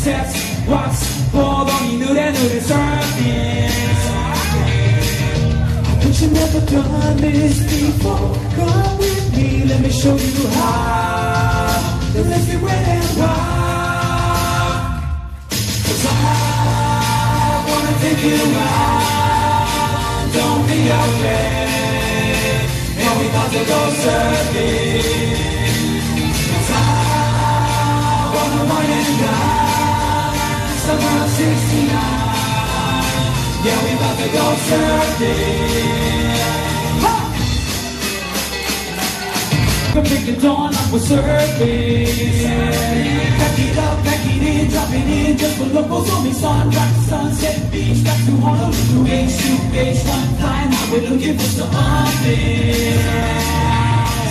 Sets, walks, 보더니 누래 누래 I wish you never done this 69 yeah, we about to go surfing. Ha! Come pick the dawn up with surfing. Back it up, back it in, drop it in. Just for locals on me, sunrise, sunset, beach. Back to Honolulu, H to H, one flying out. We're looking for something.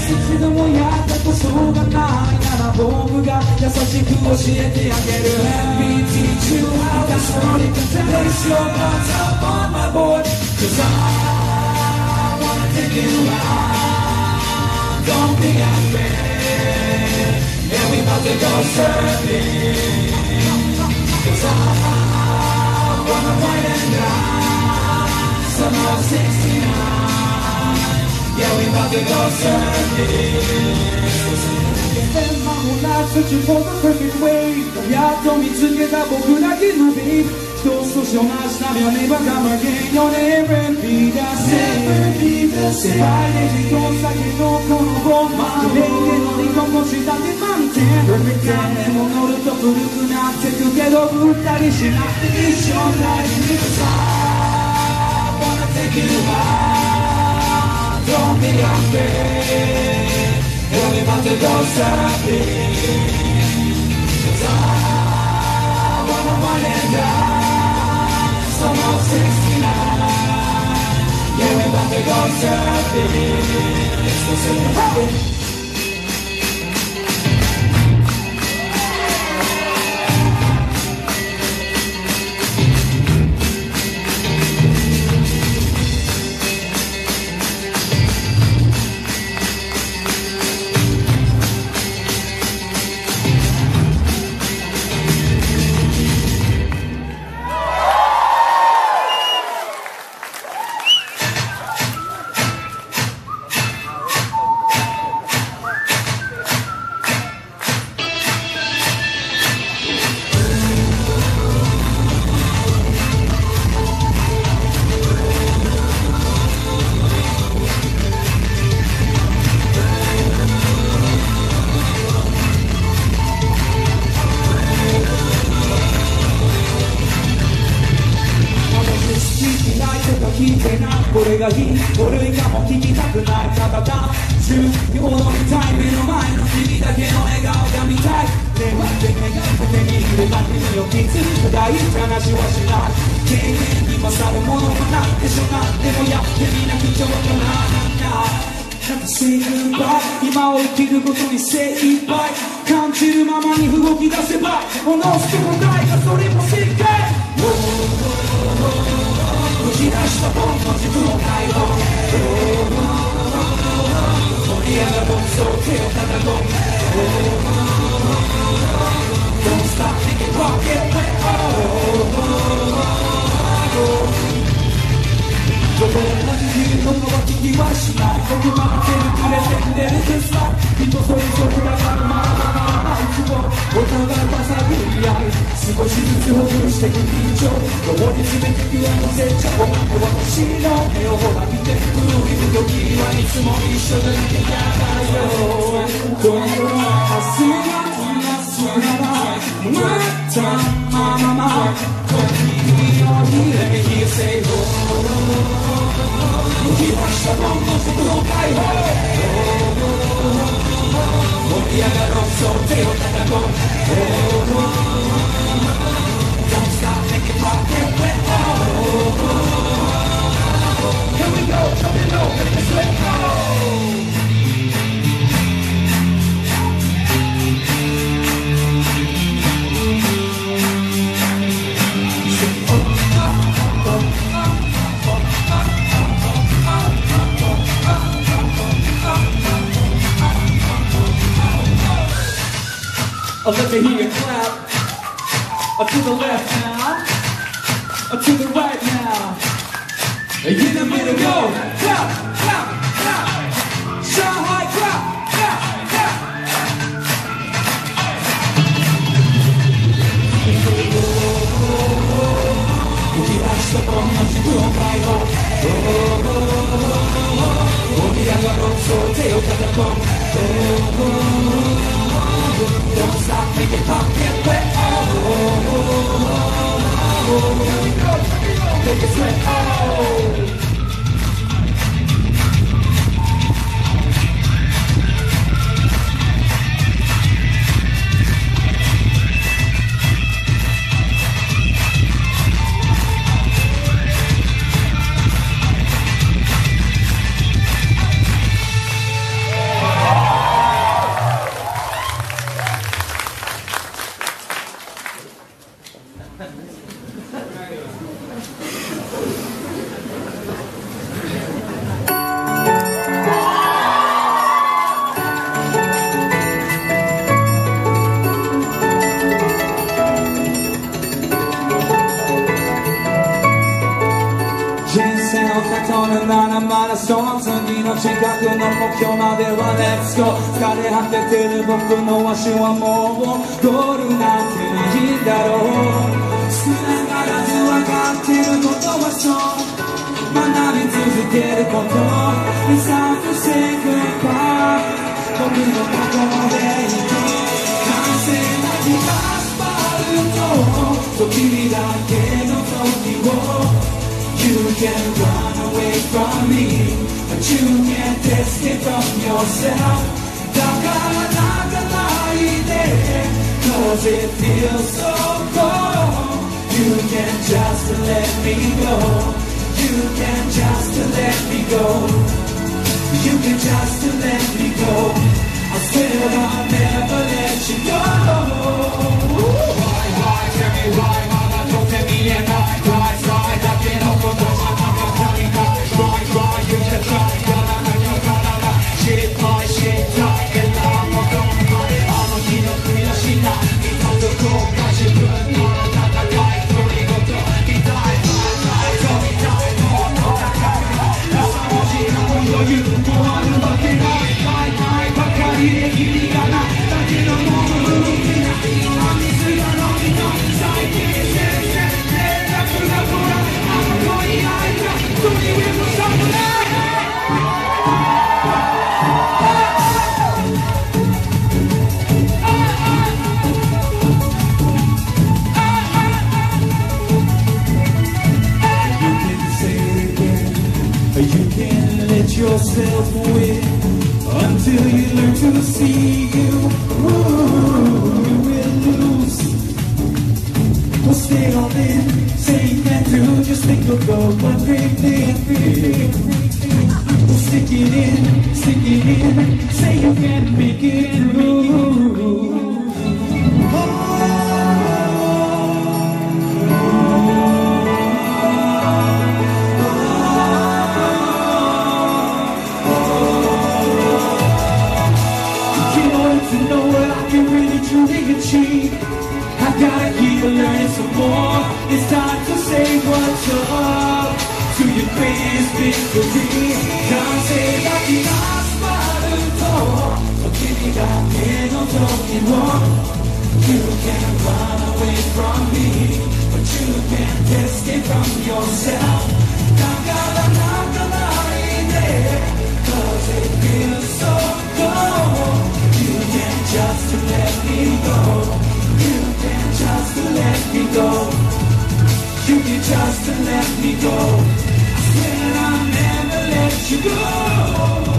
一度もやったことがないな ら僕が優しく教えてあげる Let me teach you how to slowly place your thoughts up on my board Cause I wanna take you out Don't be afraid And we about to go surfing Cause I wanna find and die Summer of 69 yeah, we about to go surfing. 土ほど溶けてやっと見つけた僕だけの日一つ年を増すためにバカ負けよ Never be the same 世界で一つだけの心をまとめて乗り心地だけ満点何も乗ると古くなってくけどぶったりしなくて一生大事にくさ I wanna take you And we about to go surfing Cause I wanna wine and dine Summer of 69 Yeah, we about to go surfing Let's say Don't stop, make it rock, get. Oh. Here we go, jumping over, let's let go. Let me hear you clap. Uh, to the left now. Uh, to the right now. In the middle, go. Clap, clap, clap. Shanghai, clap, clap, clap. Don't stop, make it pop, get wet. Make it sweat. Oh. 僕の足はもうゴールなんてないんだろう少なからず分かってることはそう学び続けること It's time to say goodbye 僕の過去まで行こう完成なきアスファルトそう君だけの時を You can run away from me, but you can't escape from yourself. Cause it feels so cold. You can just let me go. You can just let me go. You can just let me go. I swear I'll never let you go. Why, why, tell me why, mama, don't tell me and I cry, cry, that can open the Try, try, you yourself until you learn to see you. Ooh, you will lose. Well, stay all in, say you can do. Just think of the one great thing, great thing. Well, stick it in, stick it in. Say you can make it through. Really truly achieve. I gotta keep learning some more. It's time to say what's up to your greatest victory. Can't say that you lost my door. Talking wrong. You can run away from me, but you can't escape from yourself. Now gotta knock the line cause it feels so just to let me go. You can just let me go. You can just let me go. I swear I'll never let you go.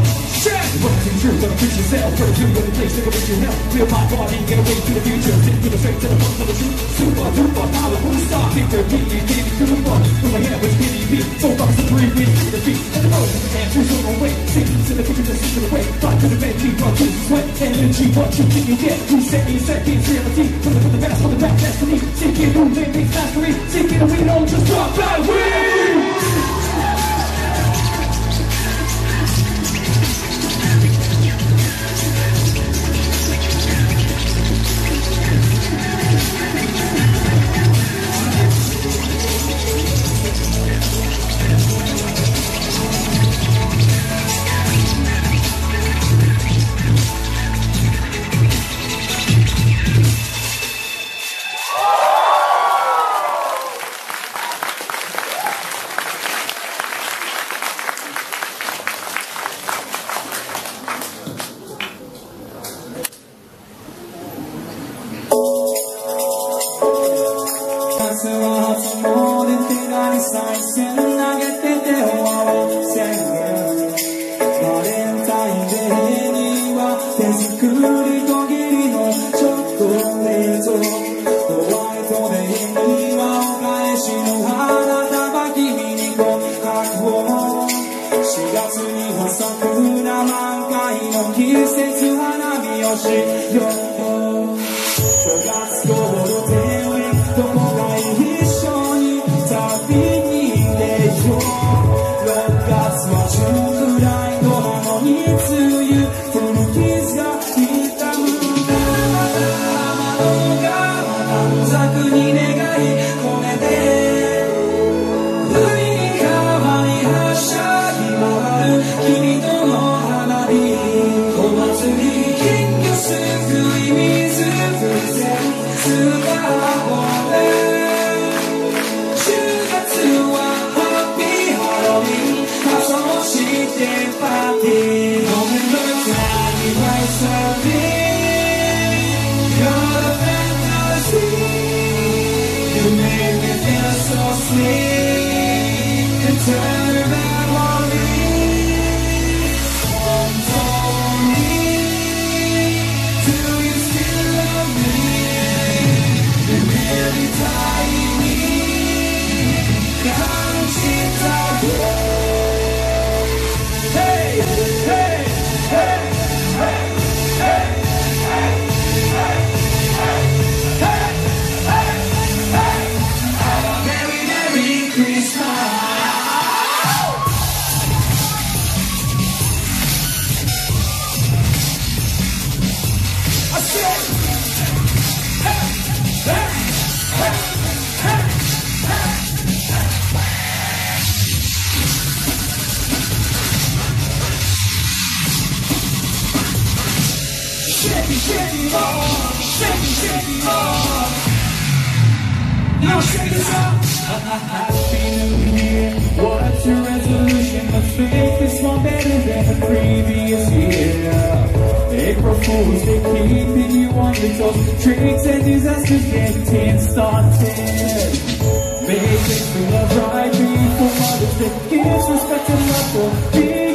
Working gonna push yourself First to the place that will make you help. Feel my body, get away to the future. Take you straight to the front of the truth. Super duper, now I'm gonna stop Think they're beating me, getting to the front With my head was hitting me So as the three weeks to the feet And the road, and choose on my way? Sitting to the kitchen, just to the way. Thought to the bed, keep on to sweat Energy, what you think you get? Who set me, set me, reality From the, from the past, from the back, destiny. Seeking who made me mastery Seeking a we don't just drop that way You made me feel so sweet. Happy New Year, what's your resolution? Let's make this one better than the previous year. April Fool's Day, keeping you on your toes. Tricks and disasters getting started. Making feel right before Mother's Day. Gives respect and love for me.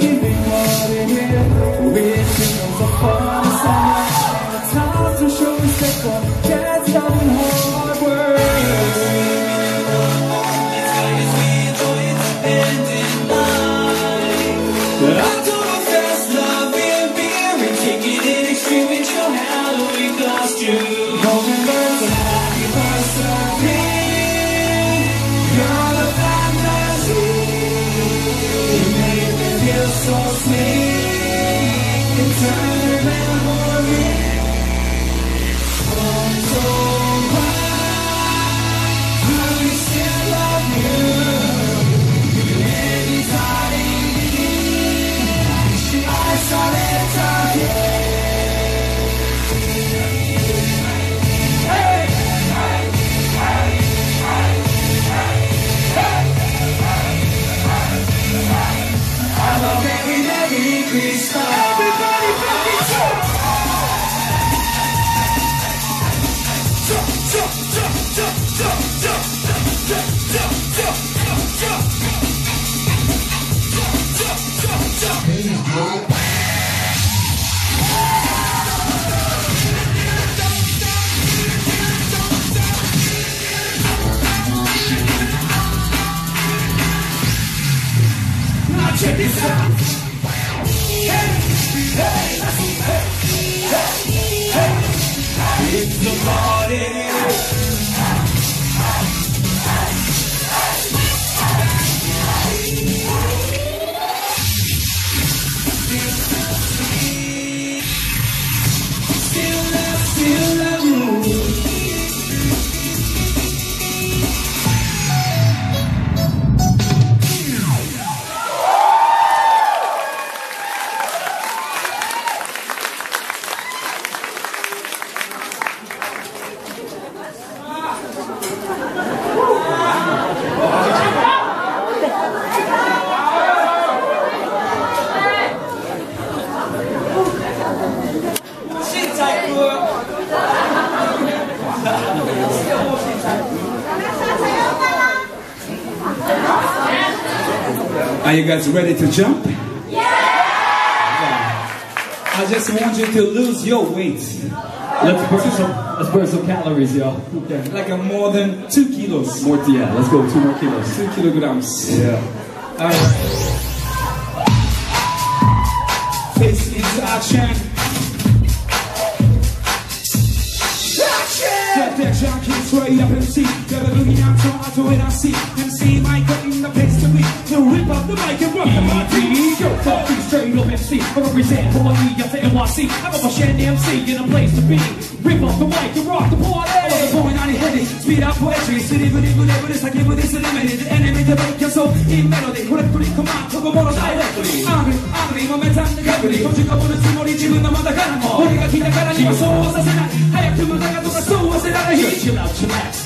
ジョジョジョジョ ready to jump? Yeah. I just want you to lose your weight. Let's burn some, let's burn some calories, yo. Okay. Like a more than two kilos. More, yeah, let's go, two more kilos. Two kilograms. Yeah. Alright. Face into action. Protection keeps way up MC. Never looking out so I do it I see. San Hawaii, I say NYC. I got my Shan MC in a place to be. Rip off the mic and rock the party. What's going on headed? Speed up poetry. City, but even if it is, I give it this eliminated. The enemy to make your soul in melody. Correctly, come on, talk about it directly. Angry, angry, my man's on the gallery. Don't you come on the team or each even the mother got him all. What do you got to do? So what's that? I have to move like I do. Chill out,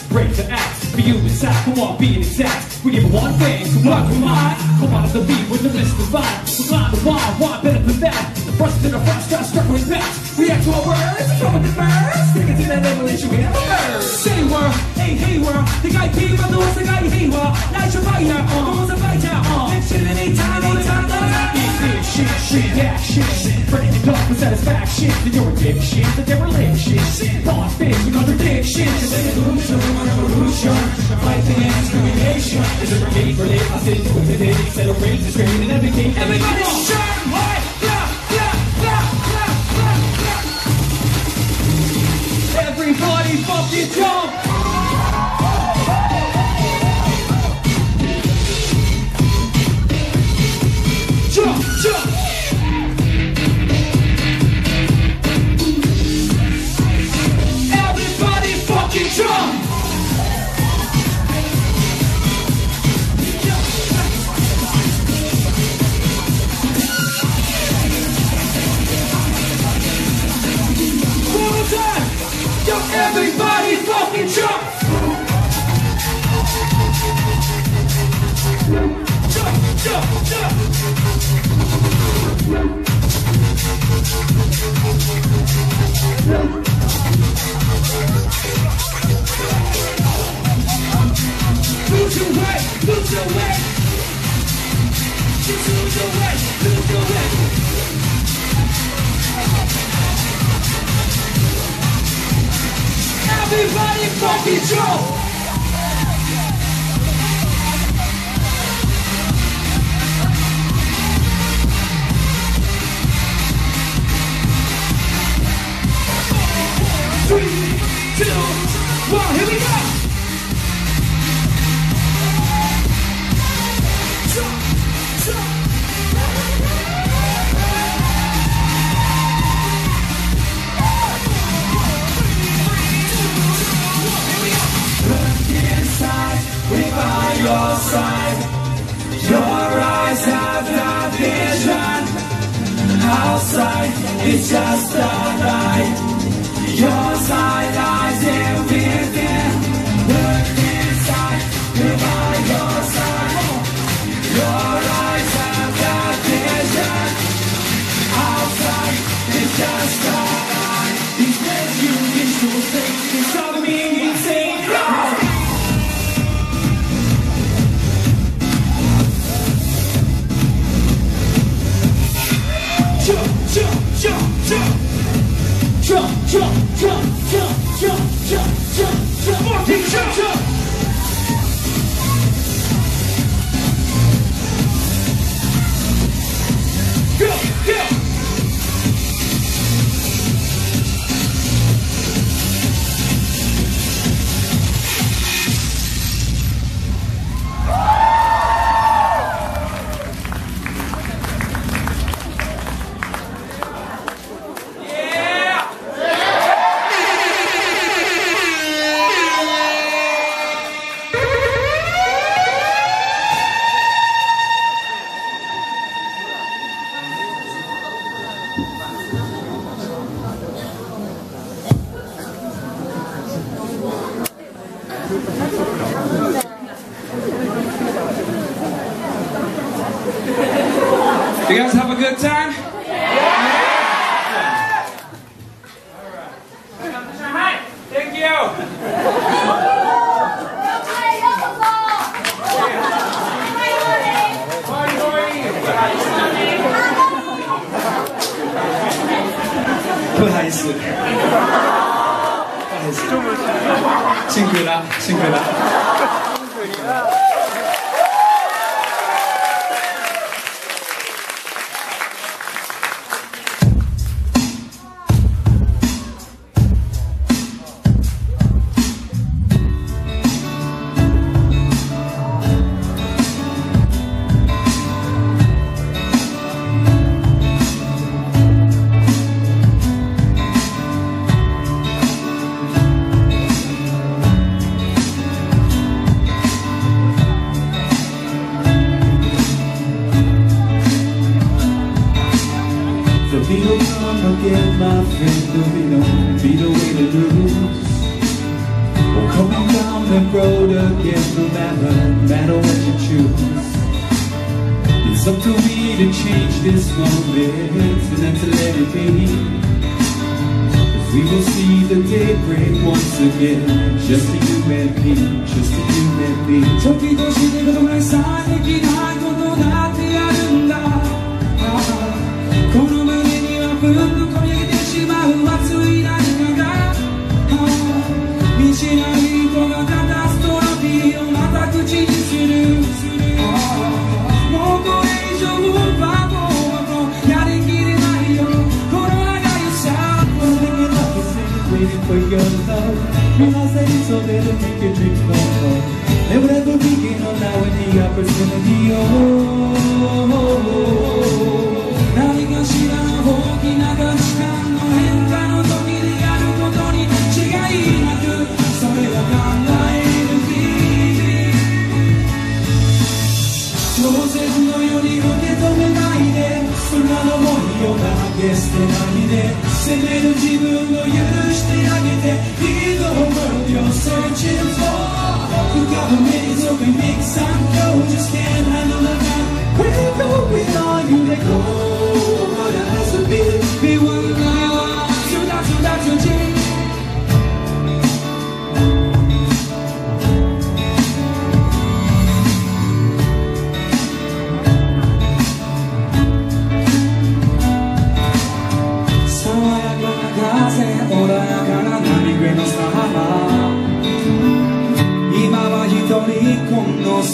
break the act Be you inside, come on, be an exact. We give one thing, so rock your mind. Come on, the beat with the mystic vibe. So climb the wall, why better than that? The first to the first, got struck with that. React to our words, with the birds. Stick it to that evolution, we never heard. Say world, hey, hey world. The guy by the ones the guy hey world. Night your fire, uh, the ones that fight out. Next shit anytime, anytime, anytime. Eat this shit, shit, action. Ready to go for satisfaction. To your addiction, the dereliction. Thought fish, we contradiction. Revolution, revolution. Fighting and discrimination. Is a brigade for lit, I sit with it, celebrate, the scream and everything. Everybody shine, fucking jump! Lose your way. Just lose your way, lose your way. Everybody fucking jump! Three, two, one, here we go! You need to We will see the day break once again. Just a you and me, just a you and me Realizei sorrir de mim que te encontrou Lembrando de que não dá o dia por cima de oh 何かしらの大きな価値観の変化の時であることに違いなくそれは考える日々当然のように受け止めないでそんな思いを投げ捨てないで責める自分の許 searching for. The government is open mix I know just can't handle the night We're going? On, you? Let go. But it has to be, be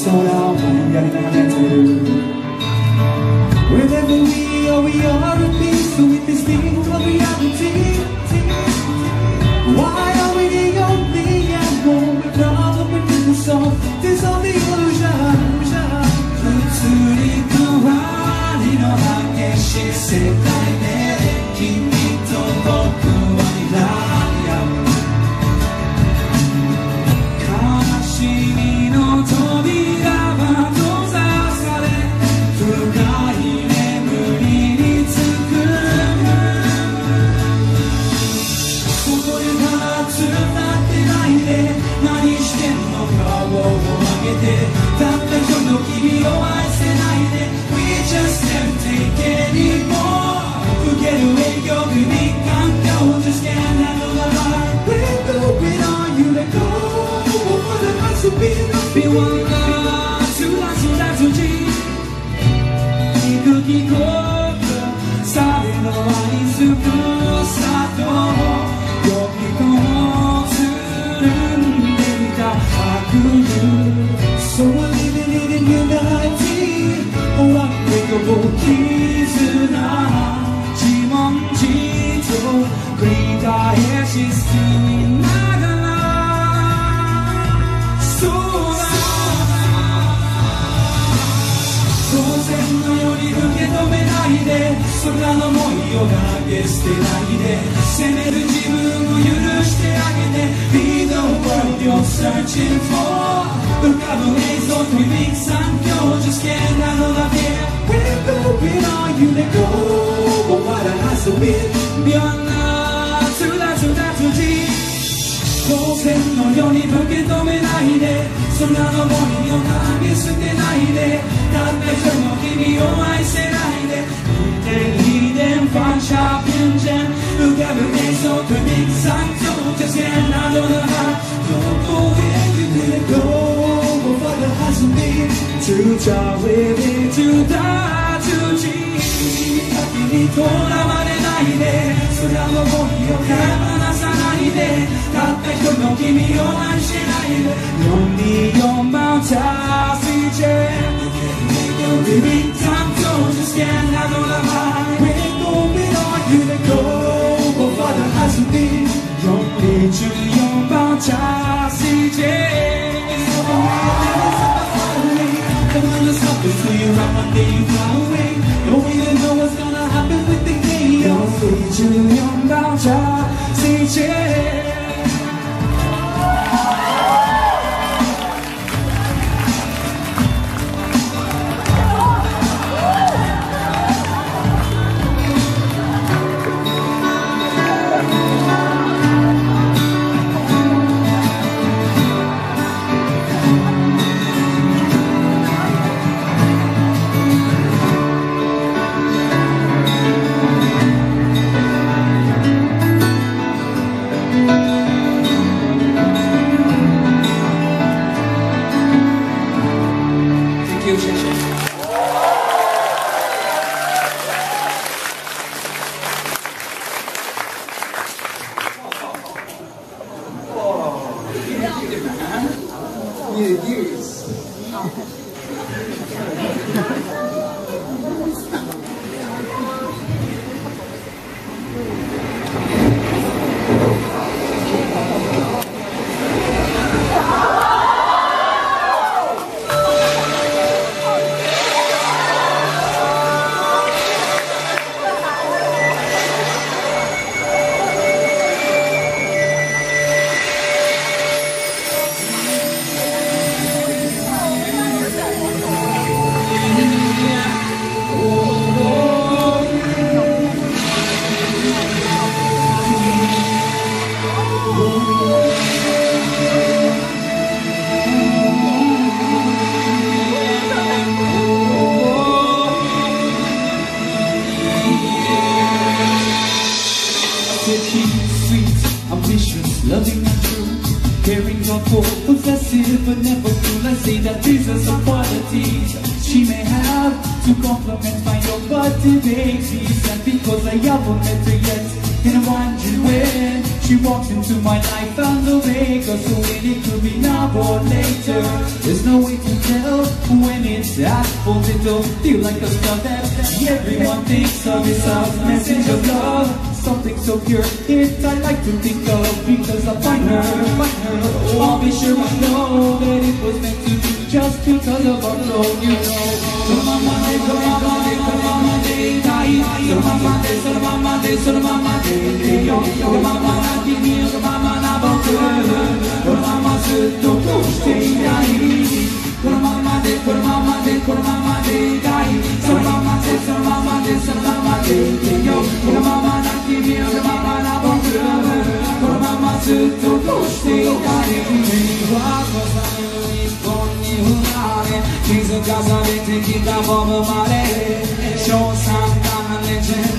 sold out, We're living here, and we are.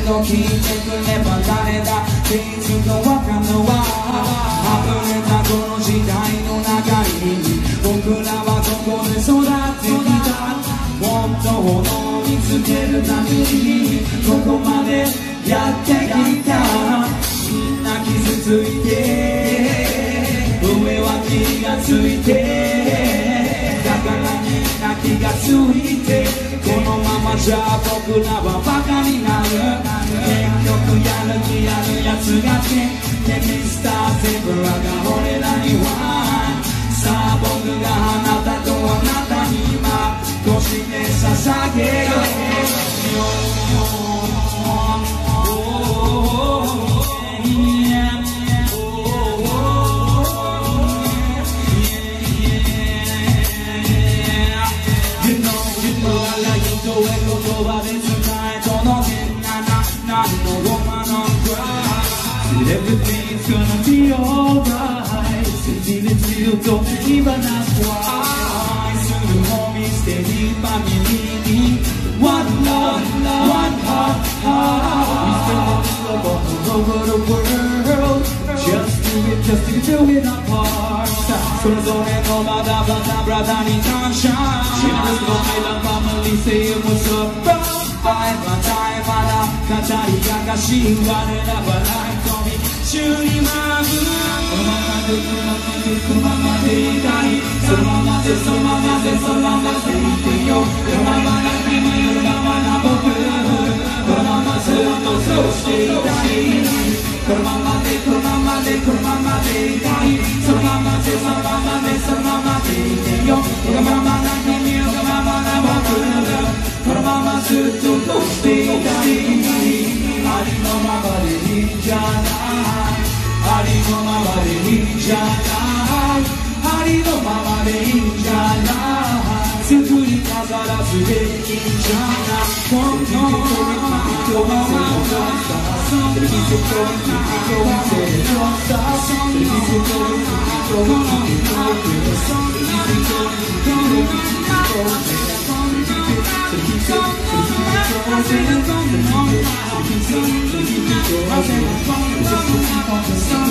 レジェンド聞いてくれば誰だっていつかわかるわ溢れたこの時代の中に僕らはここで育ってきた本当の見つけるために。ここまでやってきたみんな傷ついて上は気がついてだからみんな気がついてまじゃ僕らはバカになる結局やる気あるやつがねミスターゼブラが俺らにはさあ僕があなたとあなたに今として捧げよう Everything's gonna be alright Sitting until don't even ask why I see the homie standing by me leaning One love, one heart, heart We still love all over the world Just do it, just to do it apart 손에 너마다 바다브라다니 sunshine 친구들과 I love family I'm a bro I'm a bye I'm a 바라이 宙に舞うこのままでこのままでこのままでいたい。そのままでそのままでそのままでいてよこのままな君のままな僕このままずっとそうしていたい。このままでこのままでこのままでいたい。そのままでそのままでそのままでいてよこのままな君のままな僕このままずっとそうしていたい。ままでいいんじゃないありのままでいいんじゃないありのままでいいんじゃない作り飾らずでいいんじゃない本当のままそんなそんな I'll never find the one I want to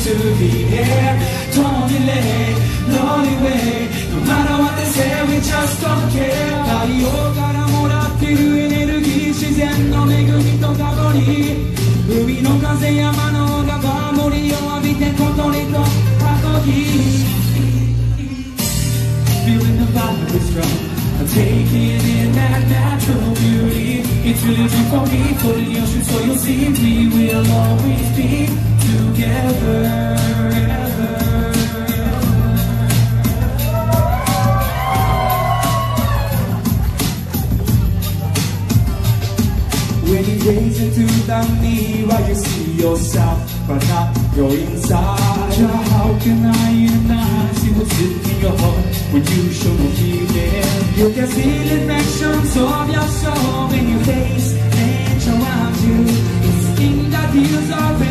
みんなだって gaze into the mirror, you see yourself, but not your inside. How can I? See what's in your heart when you show no. You can your soul face and around you. It's in the views of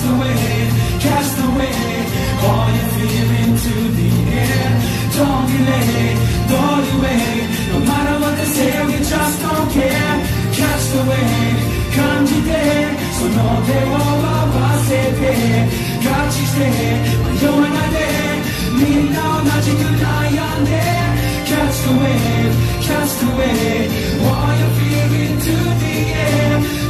Cast away, cast away all your fear into the air. Don't delay, don't delay. No matter what they say, we just don't care. Cast away, come today. So no, they won't us again. God, you stay when you and I there. Me now, not you could lie on there. Cast away, cast away all your fear into the air.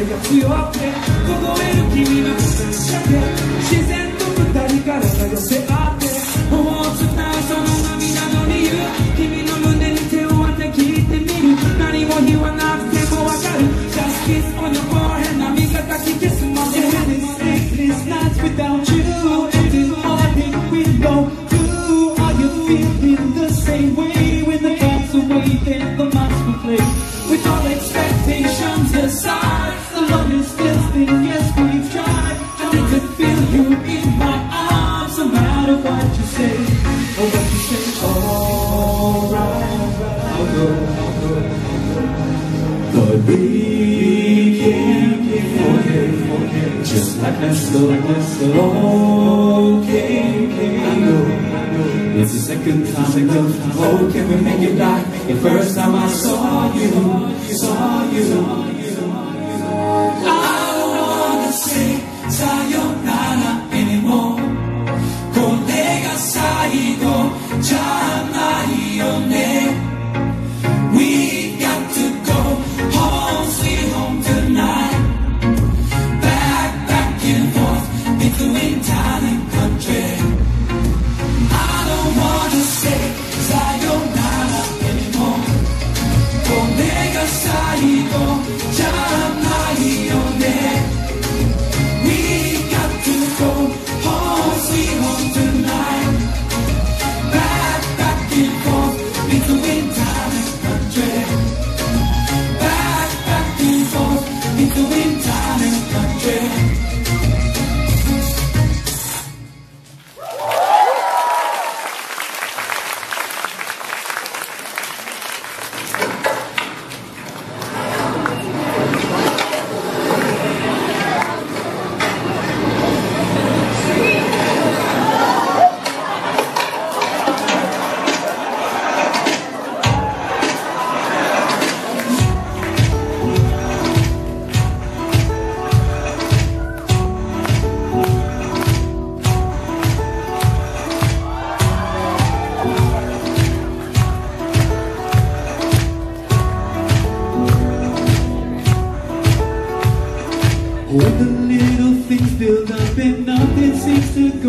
風が強くて凍える君の靴下で as long as the whole came, came over. It's the second time I go, oh, can we make it back? The first time I saw you, saw you.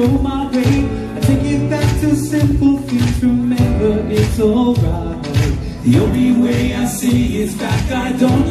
through my brain I take it back to simple things. Remember, it's alright. The only way I see is back. I don't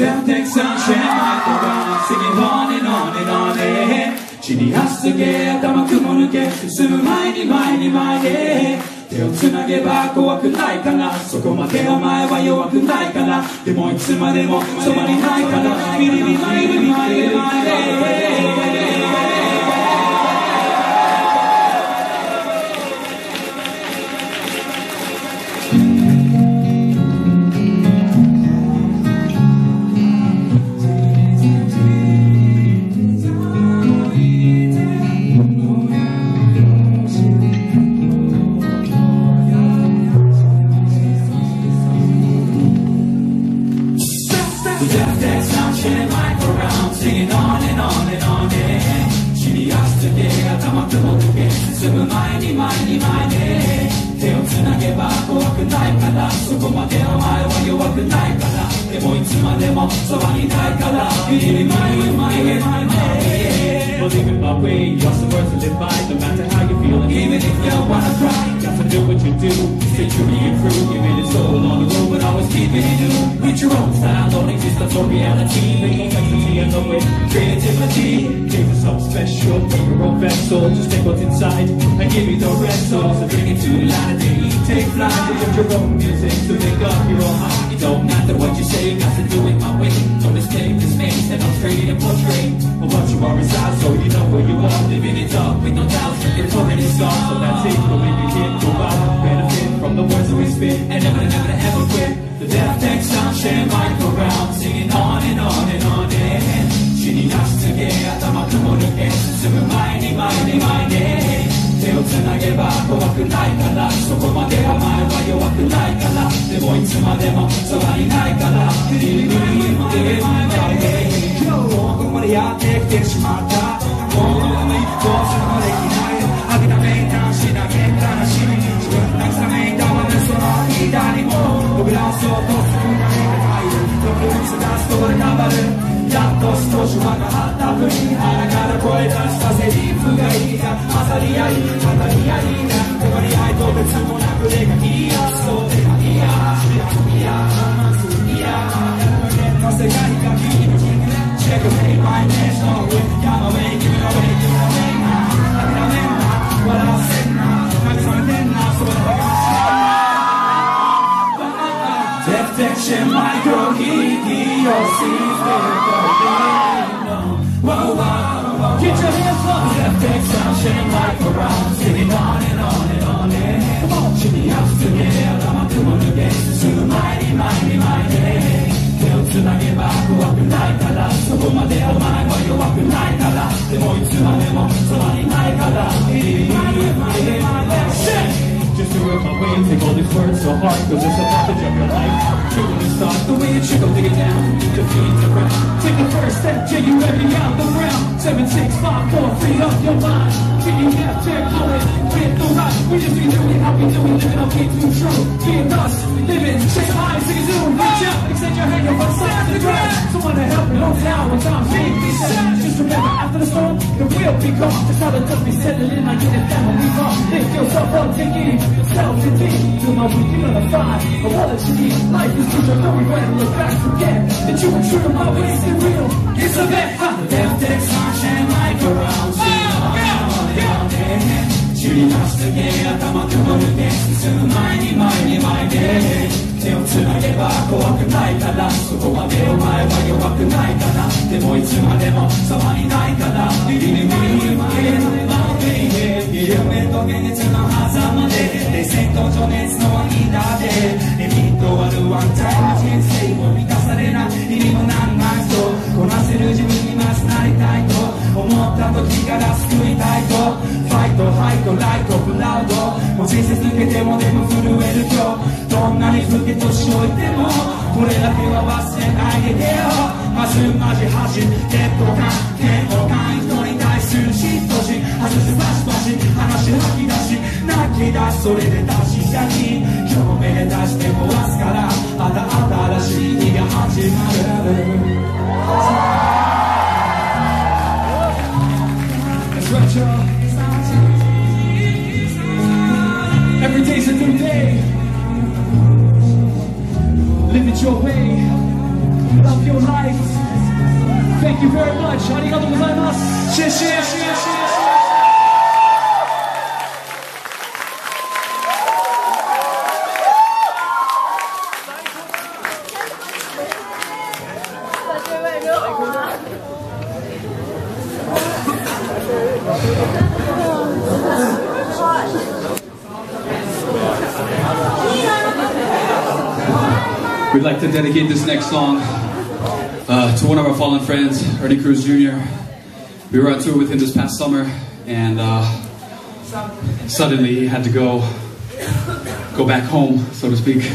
tempting sunshine like the singing on and on and on 地に足つけ頭雲抜け進む前に前に前へ手をつなげば怖くないかなそこまでお前は弱くないかなでもいつまでもそばにないかなビリビリ So I maghintay ka lang Inibig mo my, maigay my way Believe in my way, lost the words to live by No matter how you feel, and even if you wanna cry Got to do what you do, stay true to your crew You made it so long ago, but always keep it new With your own style, don't exist, that's your reality The complexity and the way, creativity Give yourself special, be your own vessel Just take what's inside, and give me the rest So, so bring it to light, take flight Deliver your own music, so make up your own heart. It don't matter what you say, got to do it way Don't mistake this face that I'm created and portraying But what you are inside so you know where you are. Living it up with no doubts, you're pouring it So that's it, but when you can't go by. Benefit from the words that we spit. And never, never, ever quit. The death next time, share mic around Singing on and on and on and 신이 나시게 아담아 그모르게 mind me, 많이 많이 をつなげば怖くないから。そこまでお前は弱くないから。でもいつまでもそばにないから。リリリリリ今日ここまでやってきてしまったもうどうするもできない諦めたしだけ悲しみ自分慰めたまでその間にも。僕らそうとする何が入る毒物出すとこで頑張る。やっと少し分かったふり腹から声出したセリフがいいか混ざり合い語り合いなんとかり合いと別もなくでかいやそうでかいやいやまずいやの世界が君の君 Check it, hey, my name, no way, yeah, my way, give it away, give it away 諦めんな笑わせけ Deflection, micro, heat, your secret Whoa, whoa, whoa. Get your hands up. Left egg sunshine like around. Singing on and on and on and Come on. Shimmy house together. 玉雲抜け進む前に前に前に手をつなげば怖くないからそこまでお前は弱くないからでもいつまでもそばにないから Just to work my way and take all these words so hard Cause it's a passage of your life. True to start the way it go Dig it down, the ground. Take the first step, J you ready out the ground Seven, six, five, four, free up your mind. Being half check, call it, get the right We just be doing how we do it, living up, keep too true Being us, living, shake the eyes, sing it zoom Reach out, extend your hand, go one side to the ground. Someone to help me, hold down when times big be set remember, after the storm, the will be gone. The solid just be settling, I get it family on. Lift yourself up, take it in, self to think. Do my week, you're gonna find a wallet you need. Life is too short, don't regret it, look back, forget that you were true to my ways, and real. It's a bet, ha! Left that smash and like around. 줄이 났을 때 아마 그거를 내 스스로 많이 많이 많이 手をつなげば怖くないからそこまでお前は弱くないからでもいつまでもそばにないからリリリリリリリ夢と現実の狭間で冷静と情熱の間でリミットあるワンタイム人生を満たされない意味もなんないとこなせる自分にまずなりたいと思った時から救いたいと。ファイトハイトライトプラウド。も人生続けてもでも震える今日どんなに老け年老いてもこれだけは忘れないでよ。まずマジ恥血統感嫌悪感人に対する嫉妬し外すバシバシ話吐き出し泣き出すそれで確かに今日目で出して壊すからまた新しい日が始まる。That's right, y'all. Every day's a new day. Live it your way. Love your life. Thank you very much. ありがとうございます。谢谢。 Friends, Ernie Cruz Jr. We were on tour with him this past summer, and uh, suddenly he had to go go back home, so to speak.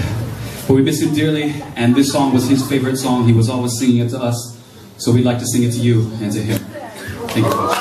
But we miss him dearly, and this song was his favorite song. He was always singing it to us, so we'd like to sing it to you and to him. Thank you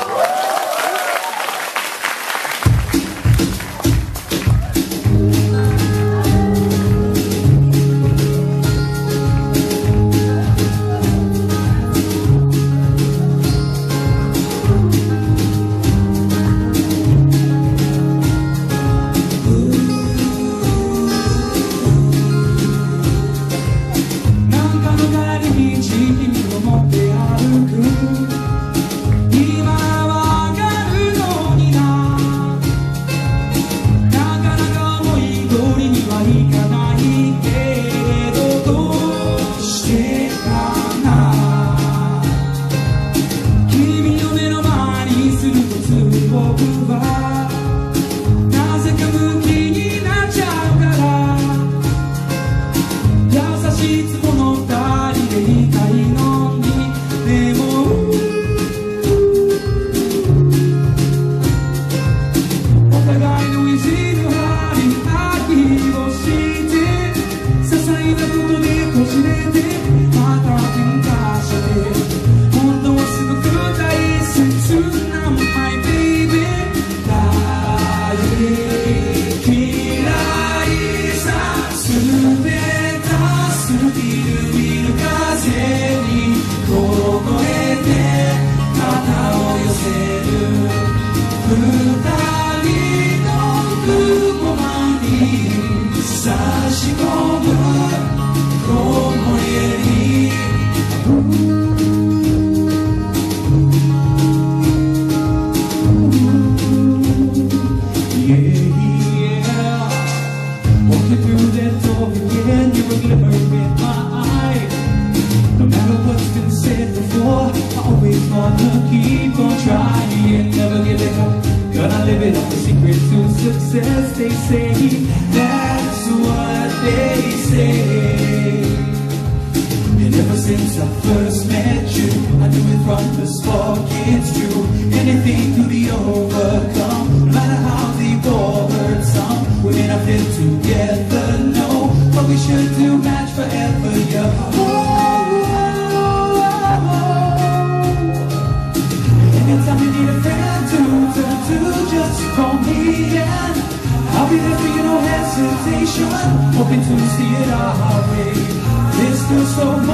so much.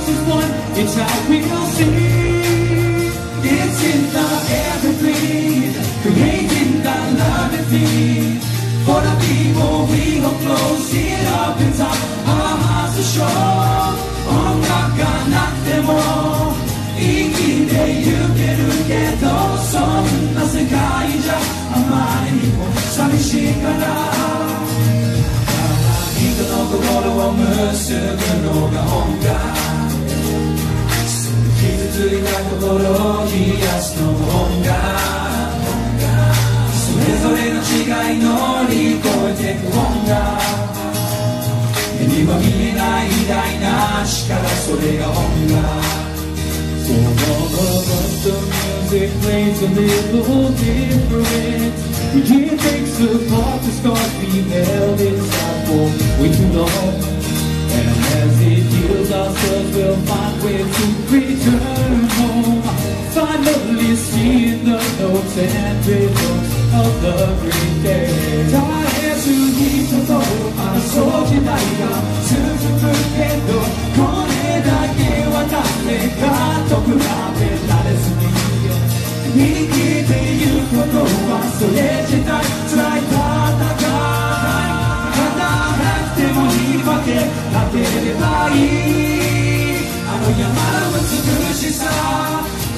heart is one, it's how we'll see. It's in the everything, creating the love and feed. For the people we hold close, it up and top, our hearts are strong. 音楽がなくても生きてゆけるけどそんな世界じゃあまりにも寂しいから人の心を結ぶのが音楽ずりな心を冷すの音楽それぞれの違い乗り越えてく音楽目には見えない偉大な力それが音楽 So all music plays a little different We can't take apart the scars be held inside for way too long Cause our souls will find way to return home Finally seeing the notes and rhythms of the great day 다해 수있어도 알아서지나야 슬픔을 깨도 꺼내다게 와 달래가 또 그앞에 나를生きてゆくことはそれ自体辛い戦い勝たなくてもいいわけしさ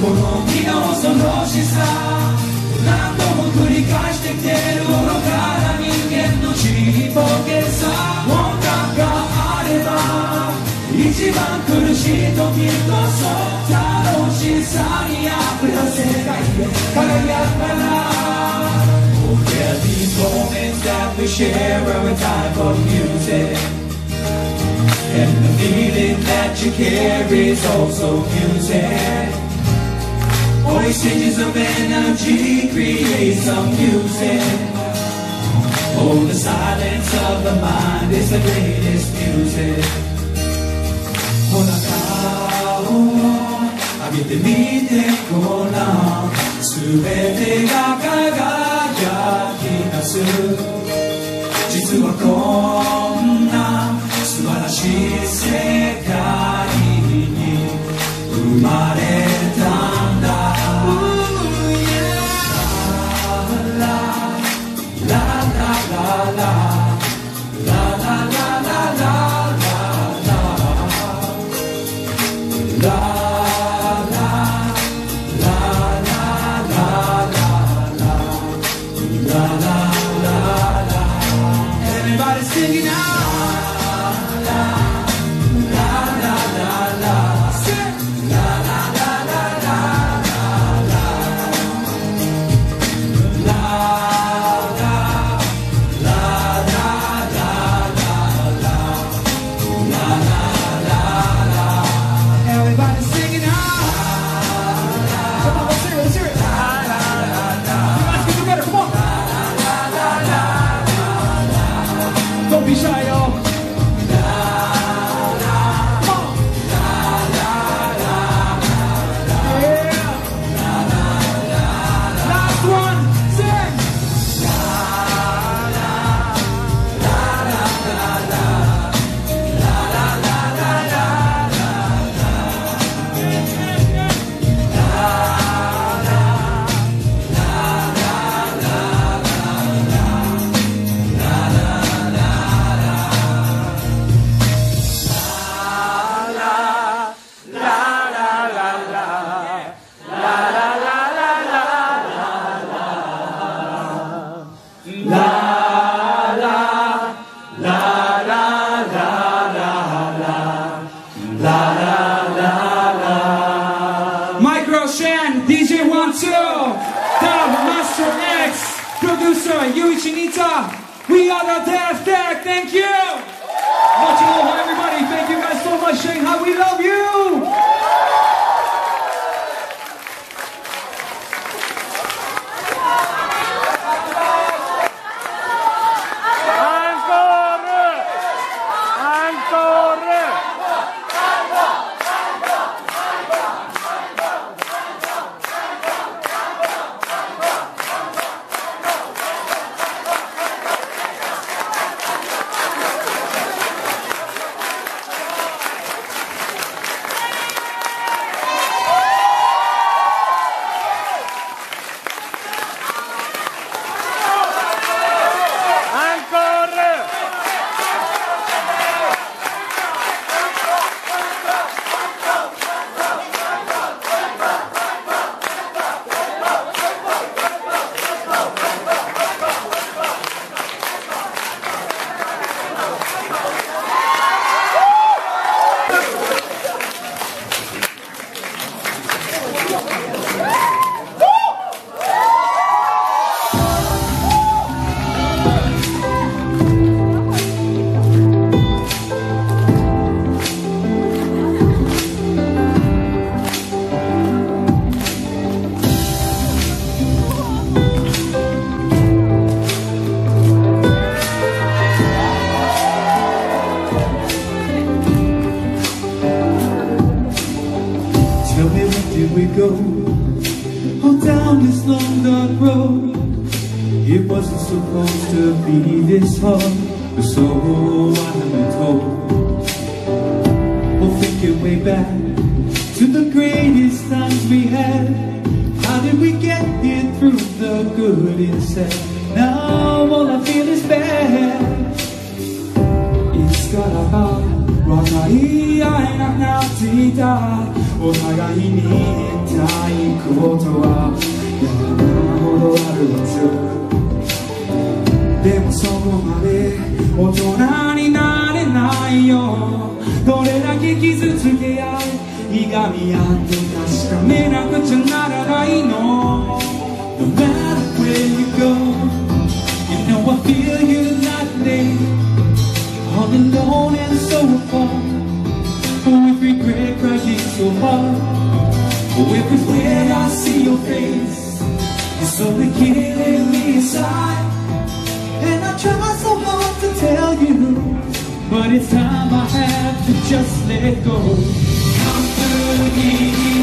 この身の恐ろしさ何度も繰り返してきてる愚かな人間のちっぽけさ音楽があれば一番苦しい時こそ楽しさに溢れた世界で輝くから Oh, there these moments that we share every time of music And the feeling that you carry is also music Oh, exchanges of energy create some music Oh, the silence of the mind is the greatest music お腹を上げてみてごらん全てが輝き出す実はこんな 素晴らしい世界に生まれたんだ。La 会えなくなっていた。お互いに言いたいことは山ほどあるはず。でもそこまで大人になれないよ。どれだけ傷つけ合いいがみ合って確かめなくちゃならないの。No matter where you go You know I feel you that day All alone and so so hard Oh, every way I see your face It's only killing me inside And I try so hard to tell you But it's time I have to just let go. I'm tornando, rain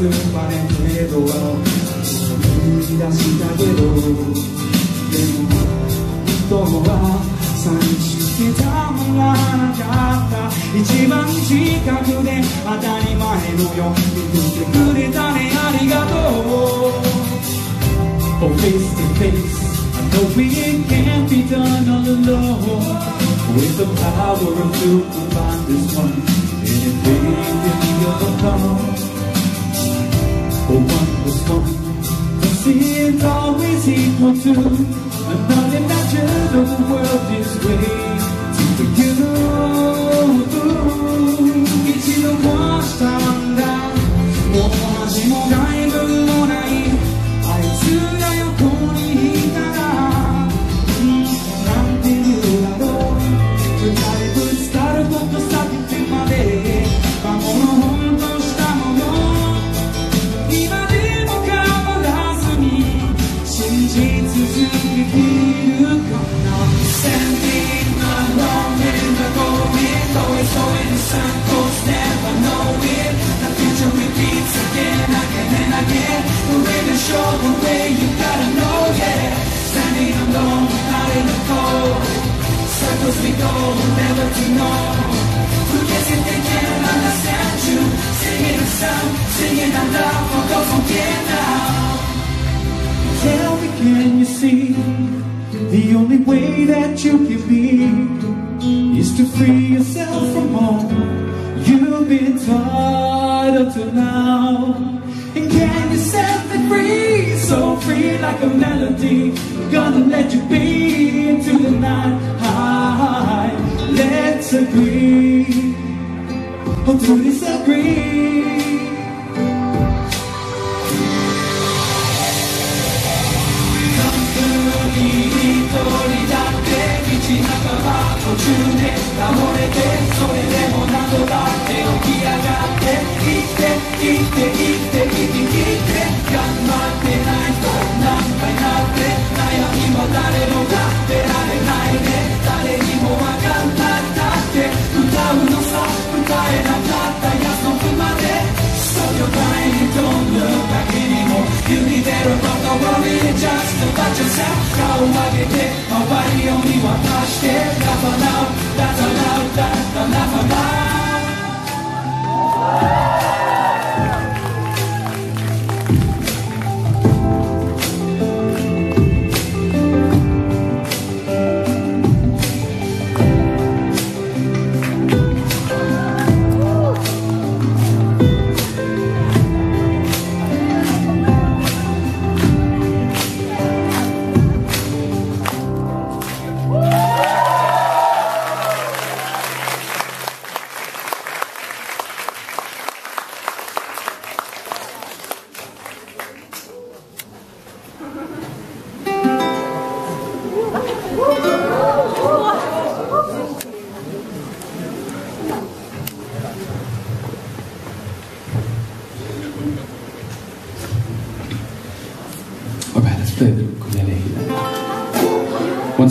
つまれん程度は見出したけどでも人は寂しくたまらなかった一番近くで当たり前のよ見てくれたねありがとう Oh, face to face I know we can't be done all alone With the power of you combine this one Anything can be overcome The one was one You see it's always equal to an unimaginable world is way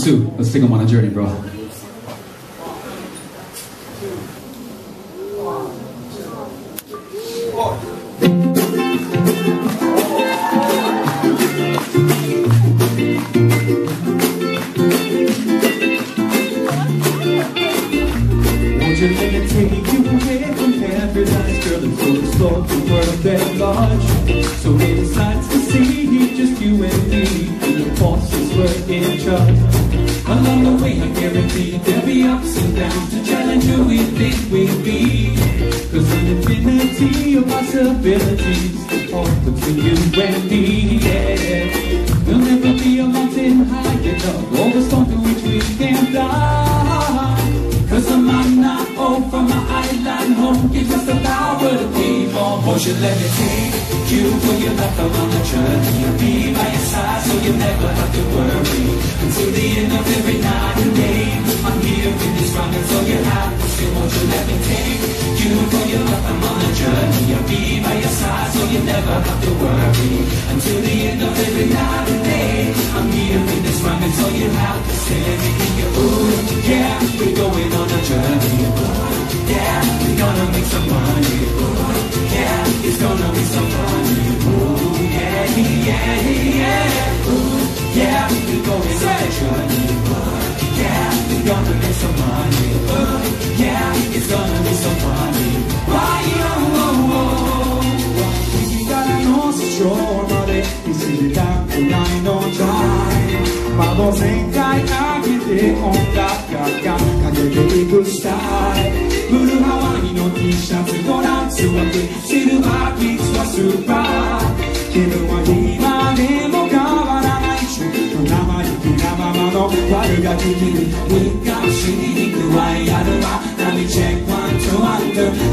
two. Let's take them on a journey, bro.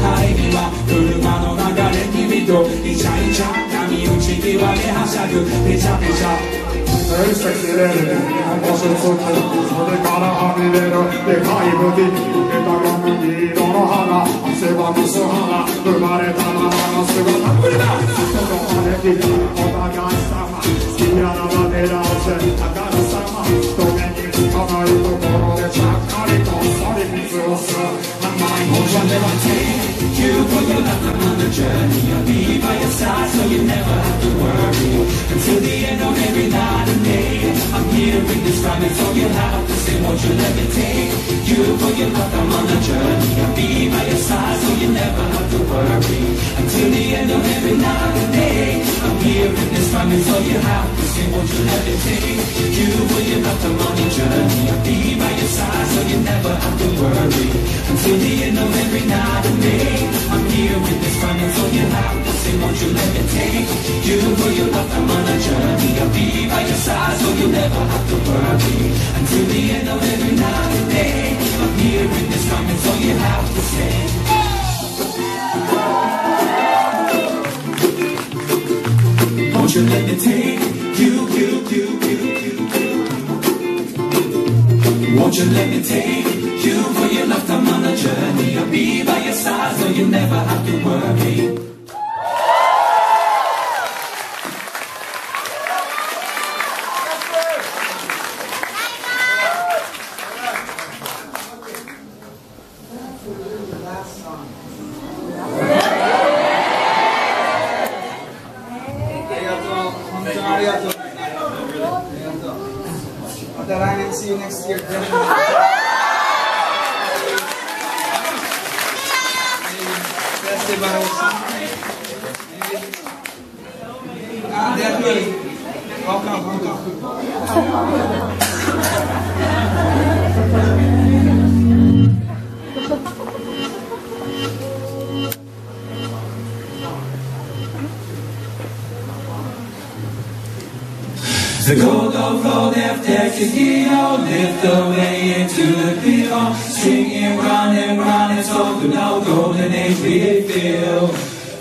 愛には車の流れ君とイチャイチャ波打ち際ではしゃぐペチャペチャ Hey, sexy lady, 日本橋それからはみ出るでかい武器枝が麦色の花汗は水花生まれたままの姿ぐたっぷりだ人のま根切りお互い様好きやらば狙うぜ宝様人目につかないところでちゃっかりとそり水を吸す my mojo that I take you Put your life? I'm on the journey I'll be by your side so you never have to worry Until the end of every night and day I'm here in this time rhyming so you have to say Won't you let me take You put your life? I'm on the journey I'll be by your side so you never have to worry Until the end of every night and day I'm here in this time rhyming so you have to say Won't you let me take You put your life? I'm on the journey I'll be by your side so you never have to worry Until the end of every night and day I'm here with this and so you have to say Won't you let me take you for your love I'm on a journey I'll be by your side so you never have to worry Until the end of every night and day I'm here with this and so you have to say Won't you let me take you, you, you, you Won't you let me take you for your lifetime on a journey? I'll be by your side so you never have to worry. All good now golden age we feel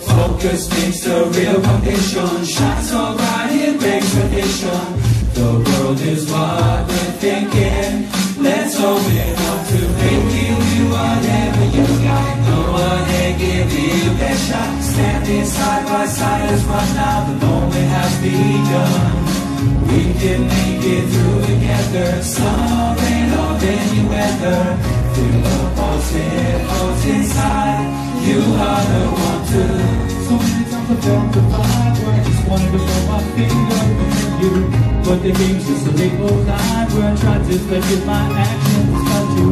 Focus makes the real foundation Shine so bright it breaks tradition The world is what we're thinking. Let's open up to make you whatever you got Go ahead, give it a best shot Standing side by side as much now The moment has begun. We can make it through together. Summer, rain, or any weather. The. You are the one to. So many times I felt the vibe I just wanted to my you. But the game's just a label line where I tried to it, my actions got you.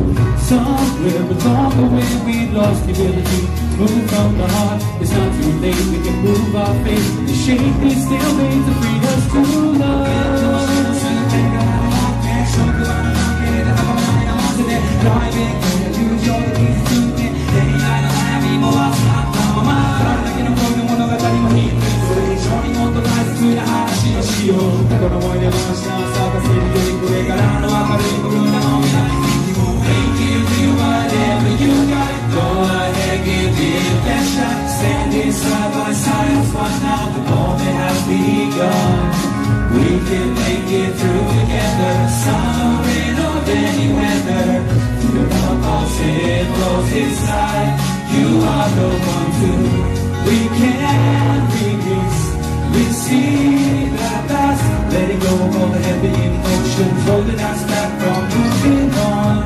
Somewhere along the way we lost the ability. Moving from the heart, it's not too late. We can move our faith. The shape is still made to free us to love. Go ahead, give shot. Standing side by side, out the moment has begun. We can make it through together. Summer, or any weather. The inside. You are the one to. We can release. We see. Letting go of all the heavy emotions holding us back from moving on.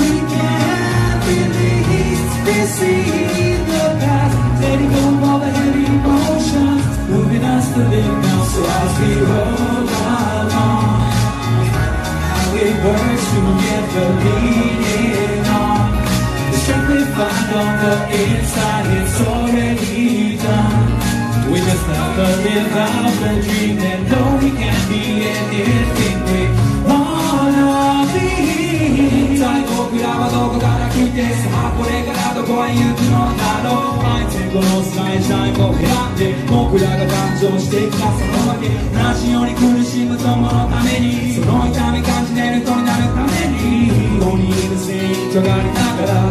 We can release. We see the past. Letting go of all the heavy emotions moving us to live now. So as we roll along, how it works together, leading on. The strength we find on the inside, it's already just have to live out a dream and know we can be anything we wanna be. 最後僕らはどこから来てさあこれからどこへ行くのだろう相手このスカイシャインを選んで僕らが誕生してきたそのわけ同じように苦しむ友のためにその痛み感じてる人になるためにここにいる全員とがりながら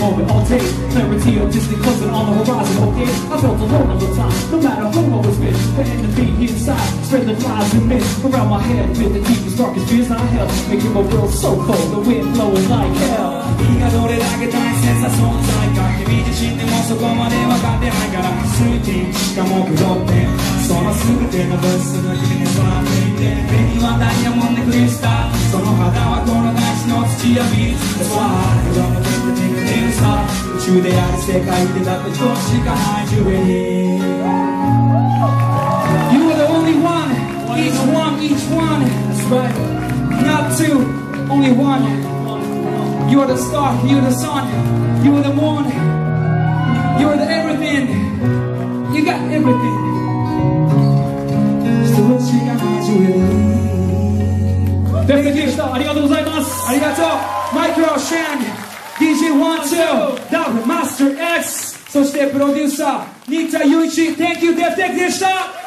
moment, all day. Clarity of distant cousin on the horizon, okay? I felt alone all the time, no matter who I was with. The enemy inside, spread the lies and myths around my head with the deepest, darkest fears I held. Making my world so cold, the wind blowing like hell. 君がどれだけ大切な存在か君自身でもそこまで分かってないから水金しかも黒ってその全ての物質が君に育っていて目にはダイヤモンドクリスタルその肌はこの大 地の土やビーツ That's why I don't think the thing is star 宇宙であり世界でだって一つしかないゆえに You are the only one each one each one That's right not two only one you are the star, you are the sun, you are the moon, you are the everything. You got everything. クロシャン、DJ12、ダブルマスター X、そしてプロデューサー、新田雄一、Thank you デフテキでした。